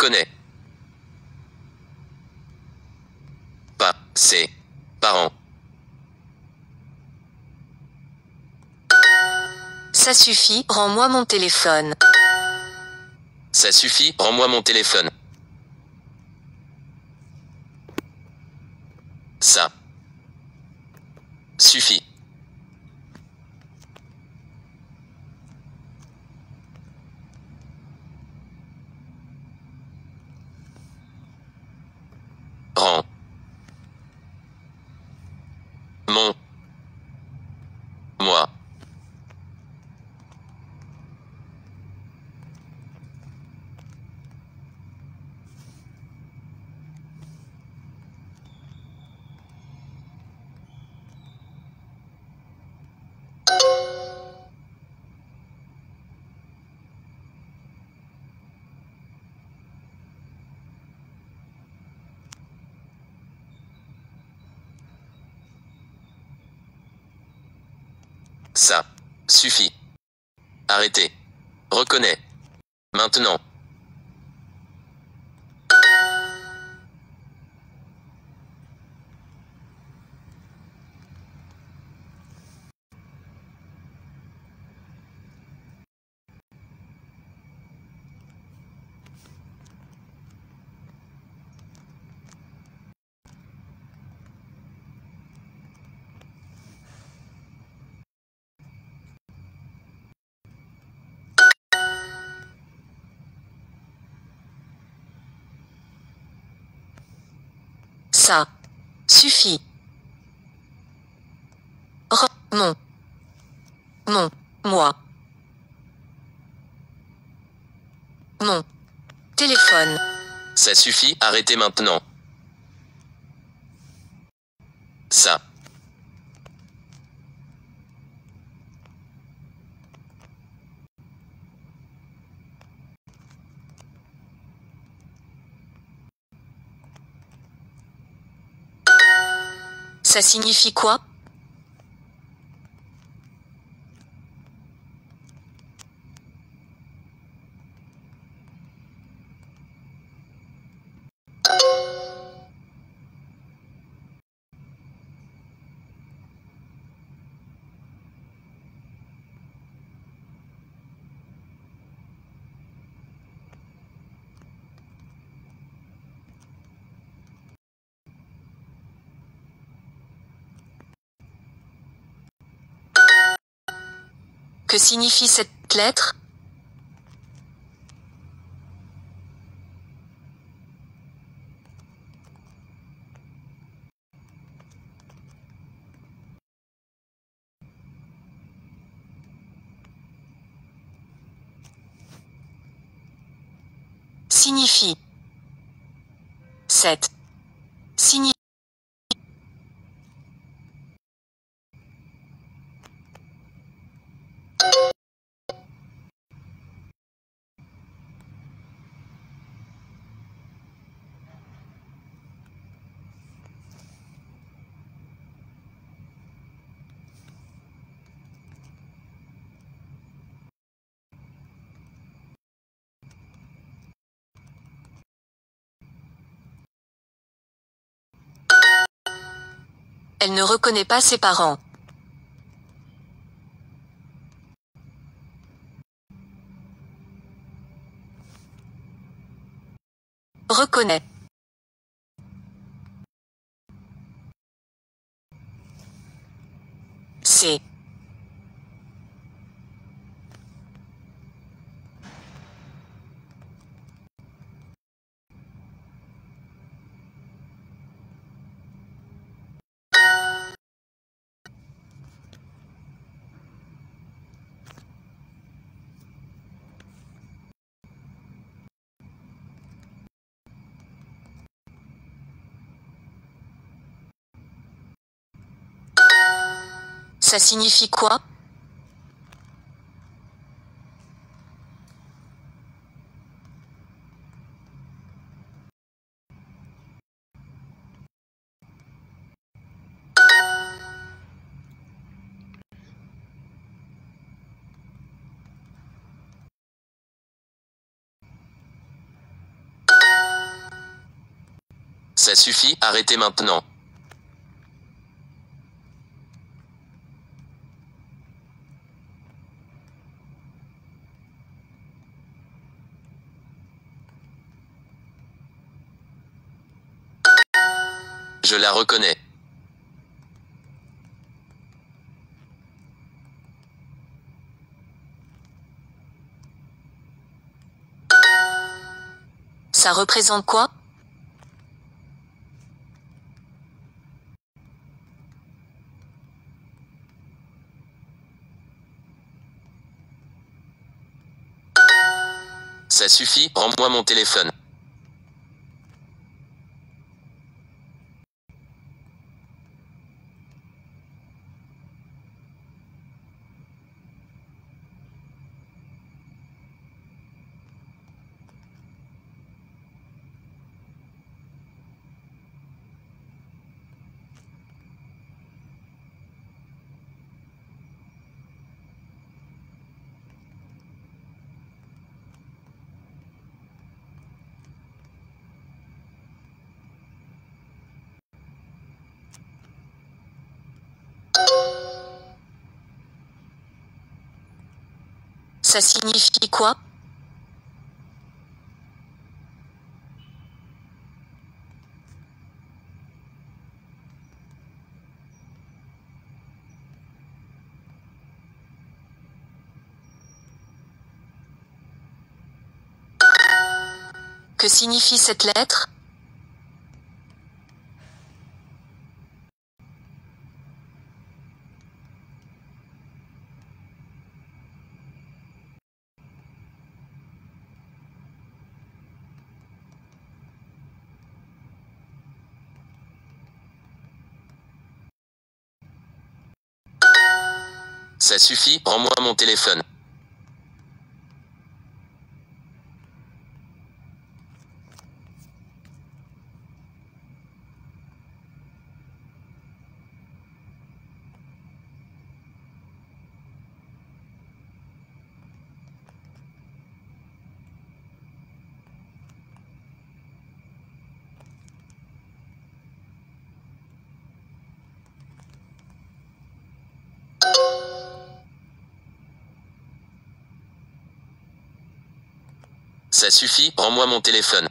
Reconnais. Pas, c'est. Parent. Ça suffit, rends-moi mon téléphone. Ça suffit, rends-moi mon téléphone. Ça. Suffit. Rends. Mon. Moi. Ça. Suffit. Arrêtez. Reconnais. Maintenant. Ça. Suffit. Re- mon. Mon. Moi. Mon. Téléphone. Ça suffit, arrêtez maintenant. Ça. Ça signifie quoi? Que signifie cette lettre? Signifie. 7. Signifie. Elle ne reconnaît pas ses parents. Reconnais. Ça signifie quoi? Ça suffit, arrêtez maintenant. Je la reconnais. Ça représente quoi? Ça suffit, rends-moi mon téléphone. Ça signifie quoi? Que signifie cette lettre? Ça suffit, rends-moi mon téléphone. Ça suffit, rends-moi mon téléphone.